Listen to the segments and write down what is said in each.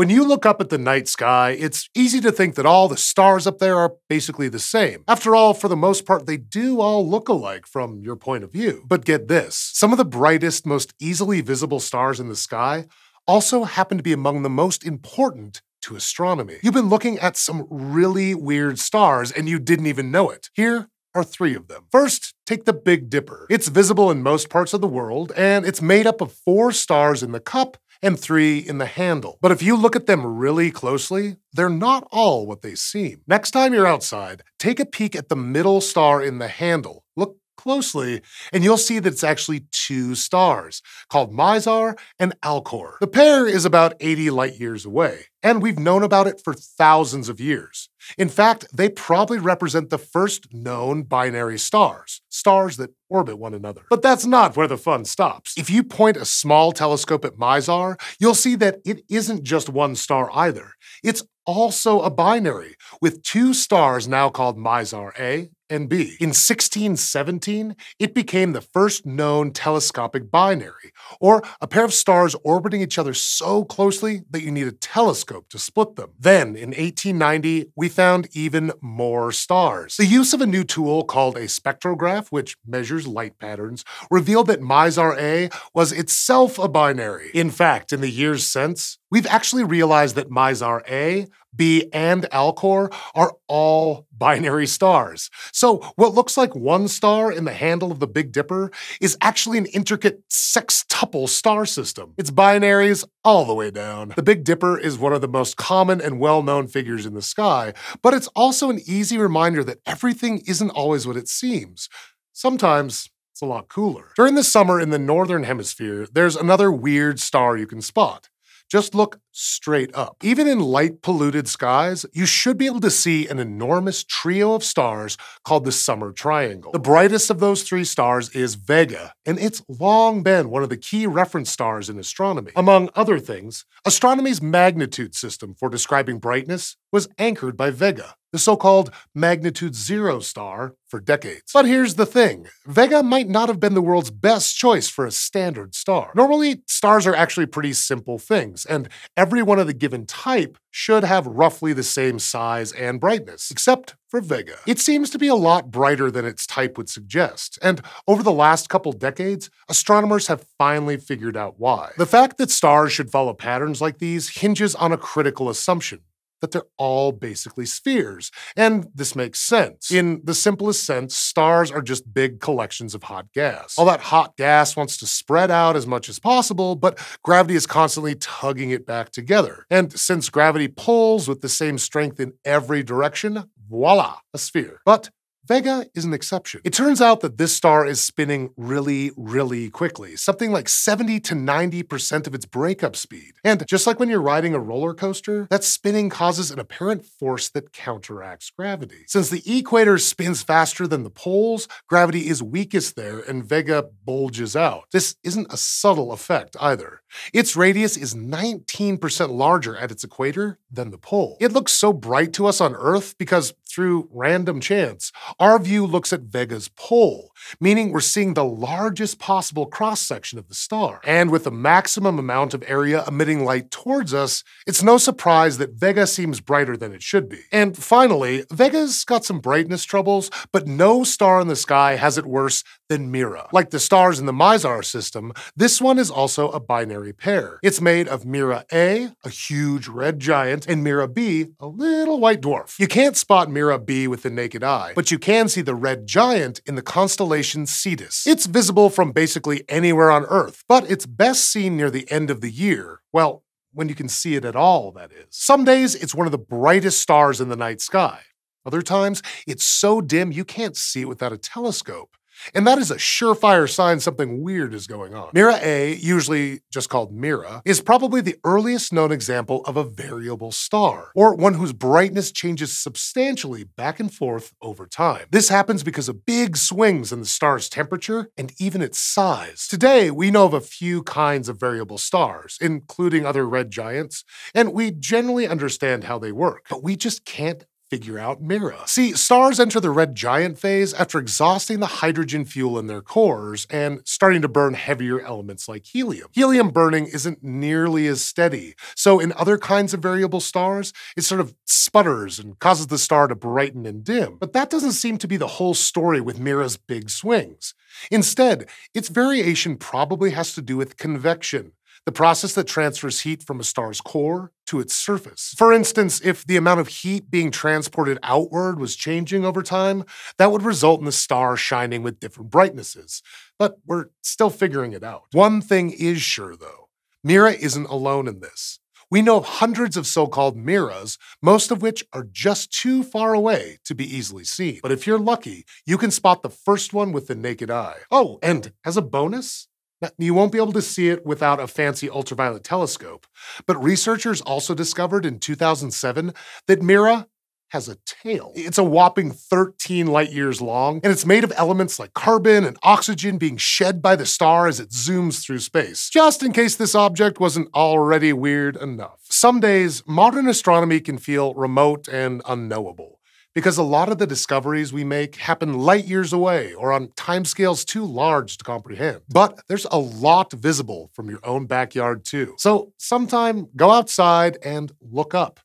When you look up at the night sky, it's easy to think that all the stars up there are basically the same. After all, for the most part, they do all look alike from your point of view. But get this some of the brightest, most easily visible stars in the sky also happen to be among the most important to astronomy. You've been looking at some really weird stars and you didn't even know it. Here are three of them. First, take the Big Dipper. It's visible in most parts of the world, and it's made up of four stars in the cup and three in the handle. But if you look at them really closely, they're not all what they seem. Next time you're outside, take a peek at the middle star in the handle. Look closely, and you'll see that it's actually two stars, called Mizar and Alcor. The pair is about 80 light years away, and we've known about it for thousands of years. In fact, they probably represent the first known binary stars, stars that orbit one another. But that's not where the fun stops. If you point a small telescope at Mizar, you'll see that it isn't just one star either. It's also a binary, with two stars now called Mizar A and B. In 1617, it became the first known telescopic binary, or a pair of stars orbiting each other so closely that you need a telescope to split them. Then, in 1890, we found even more stars. The use of a new tool called a spectrograph, which measures light patterns, revealed that Mizar A was itself a binary. In fact, in the years since, we've actually realized that Mizar A, B, and Alcor are all binary stars. So, what looks like one star in the handle of the Big Dipper is actually an intricate sextuple star system. It's binaries all the way down. The Big Dipper is one of the most common and well known figures in the sky, but it's also an easy reminder that everything isn't always what it seems. Sometimes it's a lot cooler. During the summer in the northern hemisphere, there's another weird star you can spot. Just look straight up. Even in light polluted skies, you should be able to see an enormous trio of stars called the Summer Triangle. The brightest of those three stars is Vega, and it's long been one of the key reference stars in astronomy. Among other things, astronomy's magnitude system for describing brightness was anchored by Vega the so called magnitude zero star, for decades. But here's the thing Vega might not have been the world's best choice for a standard star. Normally, stars are actually pretty simple things, and every one of the given type should have roughly the same size and brightness, except for Vega. It seems to be a lot brighter than its type would suggest, and over the last couple decades, astronomers have finally figured out why. The fact that stars should follow patterns like these hinges on a critical assumption that they're all basically spheres. And this makes sense. In the simplest sense, stars are just big collections of hot gas. All that hot gas wants to spread out as much as possible, but gravity is constantly tugging it back together. And since gravity pulls with the same strength in every direction, voila, a sphere. But Vega is an exception. It turns out that this star is spinning really, really quickly, something like 70 to 90% of its breakup speed. And just like when you're riding a roller coaster, that spinning causes an apparent force that counteracts gravity. Since the equator spins faster than the poles, gravity is weakest there and Vega bulges out. This isn't a subtle effect either. Its radius is 19% larger at its equator than the pole. It looks so bright to us on Earth because, through random chance, our view looks at Vega's pole, meaning we're seeing the largest possible cross section of the star. And with the maximum amount of area emitting light towards us, it's no surprise that Vega seems brighter than it should be. And finally, Vega's got some brightness troubles, but no star in the sky has it worse than Mira. Like the stars in the Mizar system, this one is also a binary pair. It's made of Mira A, a huge red giant, and Mira B, a little white dwarf. You can't spot Mira B with the naked eye, but you can see the red giant in the constellation Cetus. It's visible from basically anywhere on Earth, but it's best seen near the end of the year. Well, when you can see it at all, that is. Some days, it's one of the brightest stars in the night sky. Other times, it's so dim you can't see it without a telescope. And that is a surefire sign something weird is going on. Mira A, usually just called Mira, is probably the earliest known example of a variable star, or one whose brightness changes substantially back and forth over time. This happens because of big swings in the star's temperature and even its size. Today, we know of a few kinds of variable stars, including other red giants, and we generally understand how they work, but we just can't figure out Mira. See, stars enter the red giant phase after exhausting the hydrogen fuel in their cores and starting to burn heavier elements like helium. Helium burning isn't nearly as steady, so in other kinds of variable stars, it sort of sputters and causes the star to brighten and dim. But that doesn't seem to be the whole story with Mira's big swings. Instead, its variation probably has to do with convection, the process that transfers heat from a star's core to its surface. For instance, if the amount of heat being transported outward was changing over time, that would result in the star shining with different brightnesses. But we're still figuring it out. One thing is sure, though Mira isn't alone in this. We know of hundreds of so called Miras, most of which are just too far away to be easily seen. But if you're lucky, you can spot the first one with the naked eye. Oh, and as a bonus, now, you won't be able to see it without a fancy ultraviolet telescope, but researchers also discovered in 2007 that Mira has a tail. It's a whopping 13 light years long, and it's made of elements like carbon and oxygen being shed by the star as it zooms through space, just in case this object wasn't already weird enough. Some days, modern astronomy can feel remote and unknowable because a lot of the discoveries we make happen light years away or on timescales too large to comprehend. But there's a lot visible from your own backyard too. So sometime go outside and look up.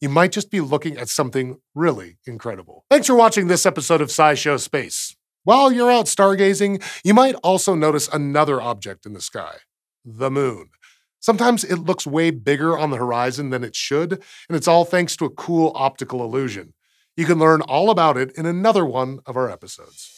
You might just be looking at something really incredible. Thanks for watching this episode of SciShow Space. While you're out stargazing, you might also notice another object in the sky the moon. Sometimes it looks way bigger on the horizon than it should, and it's all thanks to a cool optical illusion. You can learn all about it in another one of our episodes.